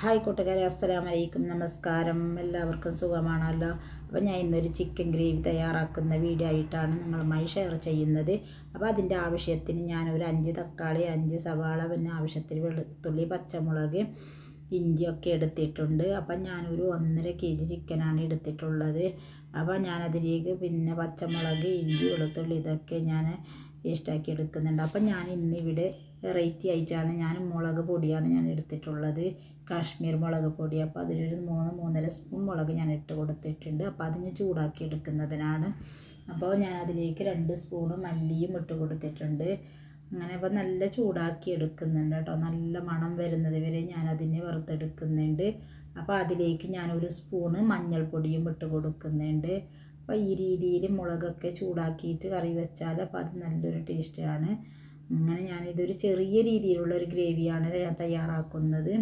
Hi കൂട്ടുകാരെ അസ്സലാം വലൈക്കും നമസ്കാരം. എല്ലാവർക്കും സുഖമാണല്ലോ? അപ്പോൾ ഞാൻ ഇന്നൊരു ചിക്കൻ ഗ്രേവി തയ്യാറാക്കുന്ന വീഡിയോ ആയിട്ടാണ് നിങ്ങളുമായി ഷെയർ ചെയ്യുന്നത്. അപ്പോൾ അതിന്റെ ആവശ്യത്തിന് ഞാൻ ഒരു അഞ്ച് തക്കാളി അഞ്ച് സവാള പിന്നെ ആവശ്യത്തിന് വെളുത്തുള്ളി പച്ചമുളക് ഇഞ്ചിയൊക്കെ എടുത്തിട്ടുണ്ട്. അപ്പം ഞാനൊരു ഒന്നര കെ ജി ചിക്കനാണ് എടുത്തിട്ടുള്ളത്. അപ്പോൾ ഞാനതിലേക്ക് പിന്നെ പച്ചമുളക് ഇഞ്ചി വെളുത്തുള്ളി ഇതൊക്കെ ഞാൻ വേസ്റ്റാക്കി എടുക്കുന്നുണ്ട്. അപ്പം ഞാൻ ഇന്നിവിടെ വെറൈറ്റി ആയിട്ടാണ് ഞാൻ മുളക് പൊടിയാണ് ഞാൻ എടുത്തിട്ടുള്ളത്. കാശ്മീർ മുളക് പൊടി. അപ്പോൾ അതിലൊരു മൂന്ന് മൂന്നര സ്പൂൺ മുളക് ഞാൻ ഇട്ട് കൊടുത്തിട്ടുണ്ട്. അപ്പോൾ അതിന് ചൂടാക്കി എടുക്കുന്നതിനാണ്. അപ്പോൾ ഞാൻ അതിലേക്ക് രണ്ട് സ്പൂണ് മല്ലിയും ഇട്ട് കൊടുത്തിട്ടുണ്ട്. അങ്ങനെ അപ്പോൾ നല്ല ചൂടാക്കി എടുക്കുന്നുണ്ട് കേട്ടോ. നല്ല മണം വരുന്നത് വരെ ഞാൻ അതിനെ വറുത്തെടുക്കുന്നുണ്ട്. അപ്പോൾ അതിലേക്ക് ഞാൻ ഒരു സ്പൂണ് മഞ്ഞൾപ്പൊടിയും ഇട്ട് കൊടുക്കുന്നുണ്ട്. അപ്പോൾ ഈ രീതിയിൽ മുളകൊക്കെ ചൂടാക്കിയിട്ട് കറി വെച്ചാൽ അപ്പോൾ അത് നല്ലൊരു ടേസ്റ്റാണ് അങ്ങനെ ഞാനിതൊരു ചെറിയ രീതിയിലുള്ള ഒരു ഗ്രേവിയാണ് ഞാൻ തയ്യാറാക്കുന്നത്.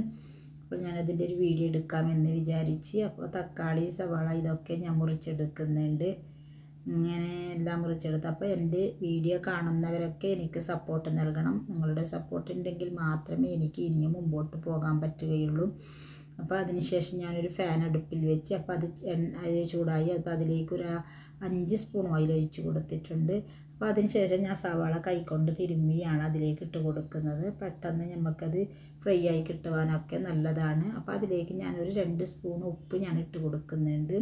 അപ്പോൾ ഞാനതിന്റെ ഒരു വീഡിയോ എടുക്കാമെന്ന് വിചാരിച്ച് അപ്പോൾ തക്കാളി സവാള ഇതൊക്കെ ഞാൻ മുറിച്ചെടുക്കുന്നുണ്ട്. ഇങ്ങനെ എല്ലാം മുറിച്ചെടുത്ത് അപ്പോൾ എന്റെ വീഡിയോ കാണുന്നവരൊക്കെ എനിക്ക് സപ്പോർട്ട് നൽകണം. നിങ്ങളുടെ സപ്പോർട്ട് ഉണ്ടെങ്കിൽ മാത്രമേ എനിക്ക് ഇനിയും മുമ്പോട്ട് പോകാൻ പറ്റുകയുള്ളൂ. അപ്പോൾ അതിനുശേഷം ഞാനൊരു ഫാൻ അടുപ്പിൽ വെച്ച് അപ്പോൾ അത് ചൂടായി അപ്പോൾ അതിലേക്ക് ഒരു അഞ്ച് സ്പൂൺ ഓയിൽ ഒഴിച്ച് കൊടുത്തിട്ടുണ്ട്. അപ്പോൾ അതിനുശേഷം ഞാൻ സവാള കൈകൊണ്ട് തിരുമ്മിയാണ് അതിലേക്ക് ഇട്ട് കൊടുക്കുന്നത്. പെട്ടെന്ന് നമുക്കത് ഫ്രൈ ആയി കിട്ടുവാനൊക്കെ നല്ലതാണ്. അപ്പോൾ അതിലേക്ക് ഞാനൊരു രണ്ട് സ്പൂൺ ഉപ്പ് ഞാൻ ഇട്ട് കൊടുക്കുന്നുണ്ട്.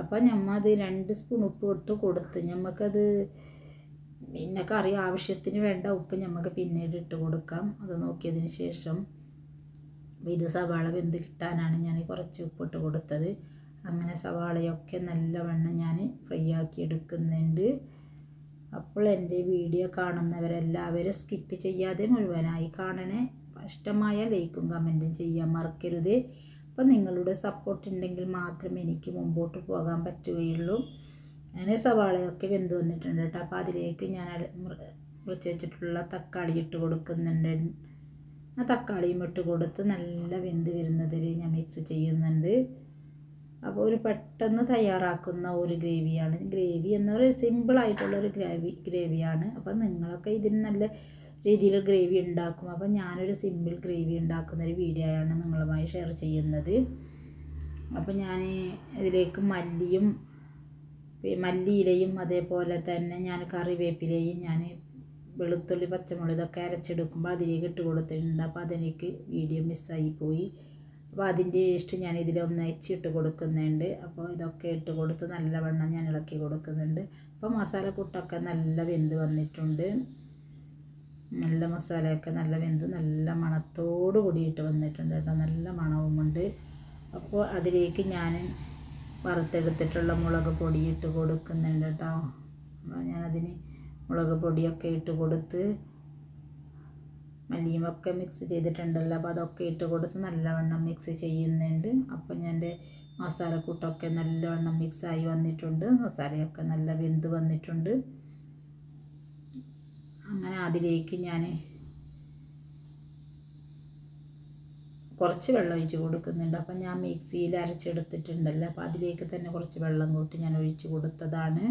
അപ്പോൾ നമ്മൾ അത് രണ്ട് സ്പൂൺ ഉപ്പ് ഇട്ട് കൊടുത്ത് നമുക്കത് പിന്നെ കറി ആവശ്യത്തിന് വേണ്ട ഉപ്പ് നമുക്ക് പിന്നീട് ഇട്ട് കൊടുക്കാം. അത് നോക്കിയതിന് ശേഷം ഇത് സവാള വെന്ത് കിട്ടാനാണ് ഞാൻ കുറച്ച് ഉപ്പിട്ട് കൊടുത്തത്. അങ്ങനെ സവാളയൊക്കെ നല്ലവണ്ണം ഞാൻ ഫ്രൈ ആക്കി എടുക്കുന്നുണ്ട് അപ്പോൾ എന്റെ വീഡിയോ കാണുന്നവരെല്ലാവരും സ്കിപ്പ് ചെയ്യാതെ മുഴുവനായി കാണണേ. ഇഷ്ടമായ ലൈക്കും കമന്റും ചെയ്യാൻ മറക്കരുത്. അപ്പോൾ നിങ്ങളുടെ സപ്പോർട്ട് ഉണ്ടെങ്കിൽ മാത്രം എനിക്ക് മുമ്പോട്ട് പോകാൻ പറ്റുകയുള്ളൂ. അങ്ങനെ സവാളയൊക്കെ വെന്ത് വന്നിട്ടുണ്ട് കേട്ടോ. അപ്പോൾ അതിലേക്ക് ഞാൻ മുറിച്ച് വെച്ചിട്ടുള്ള തക്കാളി ഇട്ട് കൊടുക്കുന്നുണ്ട്. ആ തക്കാളിയും ഇട്ട് കൊടുത്ത് നല്ല വെന്ത് വരുന്നതിൽ ഞാൻ മിക്സ് ചെയ്യുന്നുണ്ട്. അപ്പോൾ ഒരു പെട്ടെന്ന് തയ്യാറാക്കുന്ന ഒരു ഗ്രേവിയാണ്. ഗ്രേവി എന്ന് പറയുന്നത് സിമ്പിളായിട്ടുള്ളൊരു ഗ്രേവി ഗ്രേവിയാണ്. അപ്പം നിങ്ങളൊക്കെ ഇതിന് നല്ല രീതിയിൽ ഗ്രേവി ഉണ്ടാക്കും. അപ്പം ഞാനൊരു സിമ്പിൾ ഗ്രേവി ഉണ്ടാക്കുന്ന ഒരു വീഡിയോ ആണ് നിങ്ങളുമായി ഷെയർ ചെയ്യുന്നത്. അപ്പോൾ ഞാൻ ഇതിലേക്ക് മല്ലിയും മല്ലിയിലയും അതേപോലെ തന്നെ ഞാൻ കറിവേപ്പിലയും ഞാൻ വെളുത്തുള്ളി പച്ചമുളക് ഇതൊക്കെ അരച്ചെടുക്കുമ്പോൾ അതിലേക്ക് ഇട്ട് കൊടുത്തിട്ടുണ്ട്. അപ്പോൾ അതെനിക്ക് വീഡിയോ മിസ്സായി പോയി. അപ്പോൾ അതിന്റെ വേസ്റ്റ് ഞാൻ ഇതിലൊന്ന് ഇട്ട് കൊടുക്കുന്നുണ്ട്. അപ്പോൾ ഇതൊക്കെ ഇട്ട് കൊടുത്ത് നല്ലവണ്ണം ഞാൻ ഇളക്കി കൊടുക്കുന്നുണ്ട്. അപ്പോൾ മസാലക്കൂട്ടൊക്കെ നല്ല വെന്ത് വന്നിട്ടുണ്ട്. നല്ല മസാലയൊക്കെ നല്ല വെന്ത് നല്ല മണത്തോട് കൂടിയിട്ട് വന്നിട്ടുണ്ട് കേട്ടോ. നല്ല മണവുമുണ്ട് അപ്പോൾ അതിലേക്ക് ഞാൻ വറുത്തെടുത്തിട്ടുള്ള മുളക് പൊടി ഇട്ട് കൊടുക്കുന്നുണ്ട് കേട്ടോ. അപ്പോൾ ഞാനതിന് മുളക് പൊടിയൊക്കെ ഇട്ട് കൊടുത്ത് മല്ലിയുമൊക്കെ മിക്സ് ചെയ്തിട്ടുണ്ടല്ലോ. അപ്പോൾ അതൊക്കെ ഇട്ട് കൊടുത്ത് നല്ലവണ്ണം മിക്സ് ചെയ്യുന്നുണ്ട്. അപ്പോൾ ഞാൻ എന്റെ മസാലക്കൂട്ടൊക്കെ നല്ലവണ്ണം മിക്സായി വന്നിട്ടുണ്ട്. മസാലയൊക്കെ നല്ല വെന്ത് വന്നിട്ടുണ്ട്. അങ്ങനെ അതിലേക്ക് ഞാൻ കുറച്ച് വെള്ളം ഒഴിച്ച് കൊടുക്കുന്നുണ്ട്. അപ്പം ഞാൻ മിക്സിയിൽ അരച്ചെടുത്തിട്ടുണ്ടല്ലോ. അപ്പോൾ അതിലേക്ക് തന്നെ കുറച്ച് വെള്ളം കൂട്ടി ഞാൻ ഒഴിച്ച് കൊടുത്തതാണ്.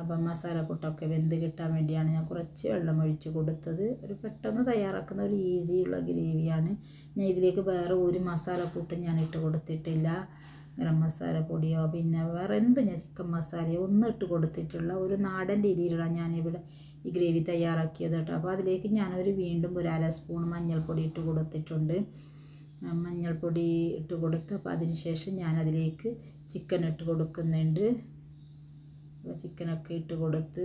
അപ്പം മസാലക്കൂട്ടൊക്കെ വെന്ത് കിട്ടാൻ വേണ്ടിയാണ് ഞാൻ കുറച്ച് വെള്ളം ഒഴിച്ച് കൊടുത്തത്. ഒരു പെട്ടെന്ന് തയ്യാറാക്കുന്ന ഒരു ഈസിയുള്ള ഗ്രേവിയാണ്. ഞാൻ ഇതിലേക്ക് വേറെ ഒരു മസാലക്കൂട്ടും ഞാൻ ഇട്ട് കൊടുത്തിട്ടില്ല. ഗരം മസാല പൊടിയോ പിന്നെ വേറെ എന്ത് ഞാൻ ചിക്കൻ മസാലയോ ഒന്നും ഇട്ട് കൊടുത്തിട്ടുള്ള ഒരു നാടൻ രീതിയിലുള്ള ഞാനിവിടെ ഈ ഗ്രേവി തയ്യാറാക്കിയത് കേട്ടോ. അപ്പോൾ അതിലേക്ക് ഞാനൊരു വീണ്ടും ഒരു അര സ്പൂൺ മഞ്ഞൾപ്പൊടി ഇട്ട് കൊടുത്തിട്ടുണ്ട്. മഞ്ഞൾപ്പൊടി ഇട്ട് കൊടുത്ത് അപ്പോൾ അതിന് ശേഷം ഞാനതിലേക്ക് ചിക്കൻ ഇട്ട് കൊടുക്കുന്നുണ്ട്. ചിക്കനൊക്കെ ഇട്ട് കൊടുത്ത്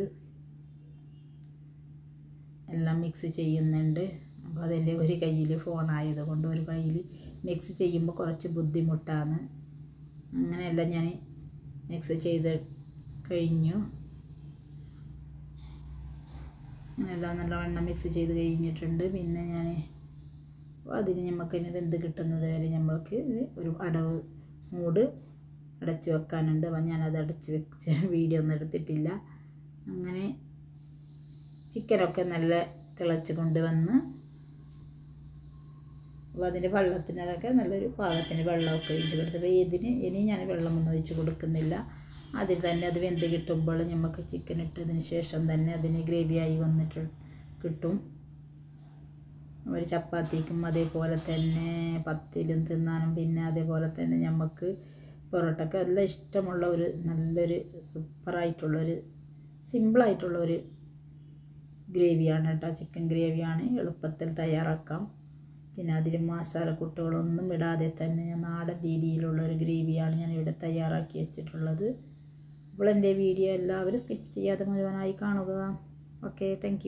എല്ലാം മിക്സ് ചെയ്യുന്നുണ്ട്. അപ്പോൾ അതിന്റെ ഒരു കയ്യിൽ ഫോണായത് കൊണ്ട് ഒരു കയ്യിൽ മിക്സ് ചെയ്യുമ്പോൾ കുറച്ച് ബുദ്ധിമുട്ടാണ്. അങ്ങനെയെല്ലാം ഞാൻ മിക്സ് ചെയ്ത് കഴിഞ്ഞു. അങ്ങനെല്ലാം നല്ലവണ്ണം മിക്സ് ചെയ്ത് കഴിഞ്ഞിട്ടുണ്ട്. പിന്നെ ഞാൻ അതിന് നമുക്കിനി വെന്ത് കിട്ടുന്നത് വരെ നമ്മൾക്ക് ഒരു അടവ് മൂട് അടച്ച് വെക്കാനുണ്ട്. അപ്പം ഞാനത് അടച്ച് വെച്ച വീഡിയോ ഒന്നും എടുത്തിട്ടില്ല. അങ്ങനെ ചിക്കനൊക്കെ നല്ല തിളച്ച് കൊണ്ടുവന്ന് അപ്പോൾ അതിന്റെ വെള്ളത്തിനൊക്കെ നല്ലൊരു പാകത്തിന് വെള്ളമൊക്കെ ഒഴിച്ച് കൊടുത്തു. അപ്പോൾ ഇതിന് ഇനി ഞാൻ വെള്ളമൊന്നും ഒഴിച്ച് കൊടുക്കുന്നില്ല. അതിൽ തന്നെ അത് വെന്ത് കിട്ടുമ്പോൾ നമുക്ക് ചിക്കൻ ഇട്ടതിന് ശേഷം തന്നെ അതിന് ഗ്രേവിയായി വന്നിട്ട് കിട്ടും. ഒരു ചപ്പാത്തിക്കും അതേപോലെ തന്നെ പത്തിലും തിന്നാനും പിന്നെ അതേപോലെ തന്നെ നമുക്ക് പൊറോട്ടയ്ക്ക് നല്ല ഇഷ്ടമുള്ള ഒരു നല്ലൊരു സൂപ്പറായിട്ടുള്ളൊരു സിമ്പിളായിട്ടുള്ളൊരു ഗ്രേവിയാണ് കേട്ടോ. ചിക്കൻ ഗ്രേവിയാണ് എളുപ്പത്തിൽ തയ്യാറാക്കാം. പിന്നെ അതിൽ മസാലക്കൂട്ടുകളൊന്നും ഇടാതെ തന്നെ ഞാൻ നാടൻ രീതിയിലുള്ള ഒരു ഗ്രേവിയാണ് ഞാൻ ഇവിടെ തയ്യാറാക്കി വെച്ചിട്ടുള്ളത്. അപ്പോൾ എന്റെ വീഡിയോ എല്ലാവരും സ്കിപ്പ് ചെയ്യാതെ മുഴുവനായി കാണുക. Okay thank